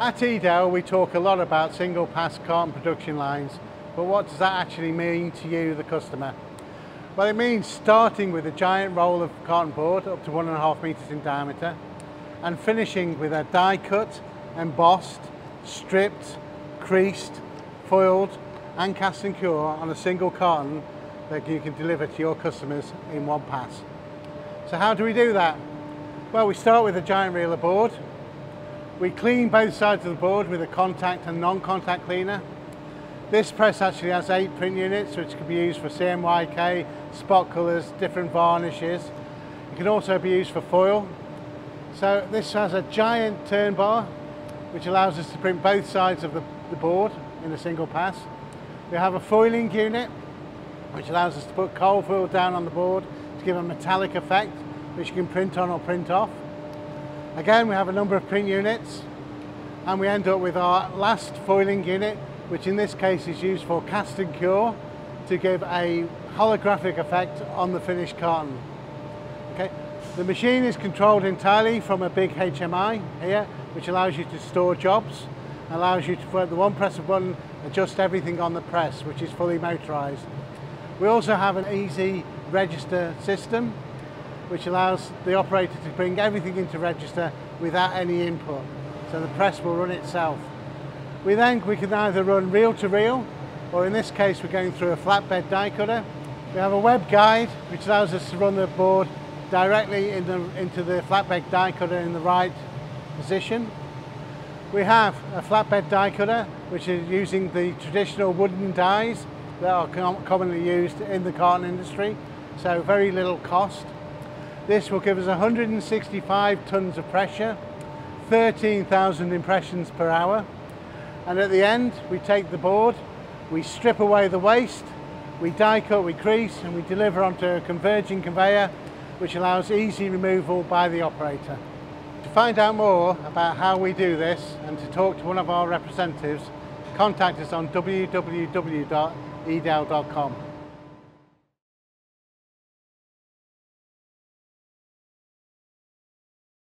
At Edale we talk a lot about single pass carton production lines, but what does that actually mean to you, the customer? Well, it means starting with a giant roll of carton board up to one and a half meters in diameter and finishing with a die cut, embossed, stripped, creased, foiled and cast and cure on a single carton that you can deliver to your customers in one pass. So how do we do that? Well, we start with a giant reel of board we clean both sides of the board with a contact and non-contact cleaner. This press actually has eight print units which can be used for CMYK, spot colours, different varnishes. It can also be used for foil. So this has a giant turn bar which allows us to print both sides of the, the board in a single pass. We have a foiling unit which allows us to put cold foil down on the board to give a metallic effect which you can print on or print off. Again, we have a number of print units and we end up with our last foiling unit, which in this case is used for cast and cure to give a holographic effect on the finished carton. Okay. The machine is controlled entirely from a big HMI here, which allows you to store jobs, allows you to, put the one press of button, adjust everything on the press, which is fully motorized. We also have an easy register system, which allows the operator to bring everything into register without any input. So the press will run itself. We then we can either run reel to reel, or in this case we're going through a flatbed die cutter. We have a web guide which allows us to run the board directly in the, into the flatbed die cutter in the right position. We have a flatbed die cutter which is using the traditional wooden dies that are com commonly used in the carton industry, so very little cost. This will give us 165 tons of pressure, 13,000 impressions per hour. And at the end, we take the board, we strip away the waste, we die cut, we crease, and we deliver onto a converging conveyor, which allows easy removal by the operator. To find out more about how we do this and to talk to one of our representatives, contact us on www.edale.com.